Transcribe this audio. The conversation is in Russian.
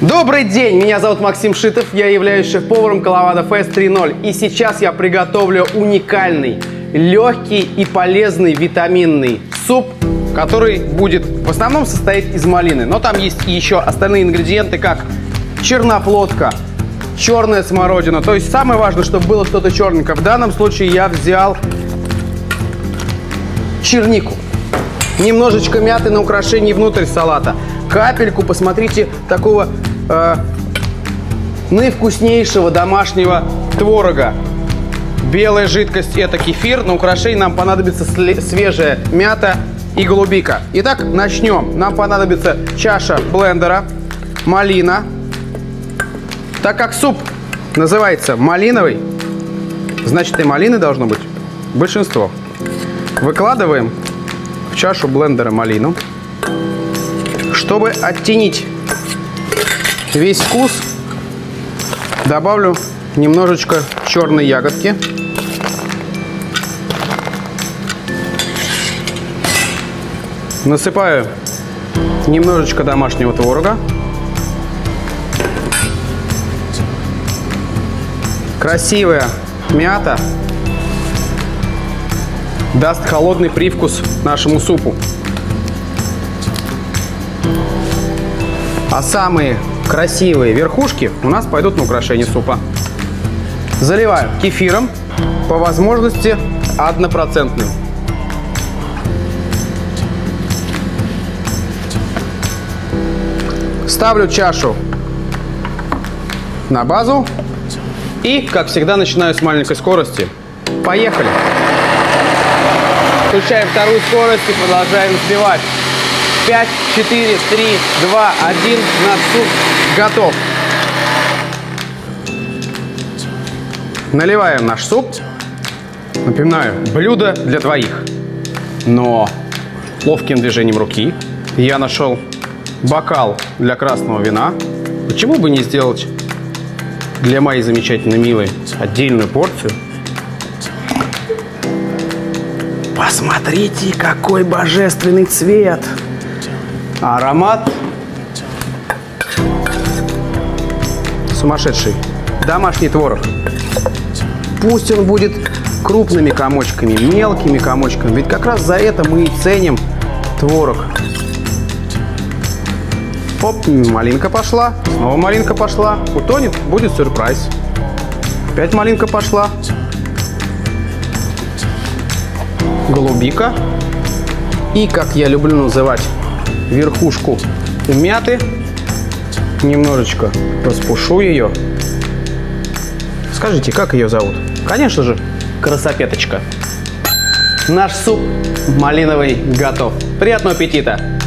Добрый день, меня зовут Максим Шитов, я являюсь шеф-поваром Коловада Fest 3.0 и сейчас я приготовлю уникальный, легкий и полезный витаминный суп, который будет в основном состоять из малины, но там есть и еще остальные ингредиенты, как черноплодка, черная смородина, то есть самое важное, чтобы было что-то черненькое. В данном случае я взял чернику, немножечко мяты на украшение внутрь салата, капельку, посмотрите, такого э, наивкуснейшего домашнего творога. Белая жидкость – это кефир. На украшение нам понадобится свежая мята и голубика. Итак, начнем. Нам понадобится чаша блендера, малина. Так как суп называется малиновый, значит и малины должно быть большинство. Выкладываем в чашу блендера малину. Чтобы оттенить весь вкус, добавлю немножечко черной ягодки. Насыпаю немножечко домашнего творога. Красивая мята даст холодный привкус нашему супу. А самые красивые верхушки у нас пойдут на украшение супа. Заливаю кефиром, по возможности однопроцентным. Ставлю чашу на базу и, как всегда, начинаю с маленькой скорости. Поехали! Включаем вторую скорость и продолжаем взбивать. 5, 4, 3, 2, 1. Наш суп готов. Наливаем наш суп. Напоминаю, блюдо для двоих. Но ловким движением руки я нашел бокал для красного вина. Почему бы не сделать для моей замечательной милой отдельную порцию? Посмотрите, какой божественный цвет! Аромат сумасшедший. Домашний творог. Пусть он будет крупными комочками, мелкими комочками. Ведь как раз за это мы и ценим творог. Оп, малинка пошла. Снова малинка пошла. Утонет, будет сюрприз. Опять малинка пошла. Голубика. И, как я люблю называть верхушку мяты. Немножечко распушу ее. Скажите, как ее зовут? Конечно же, красопеточка. Наш суп малиновый готов. Приятного аппетита!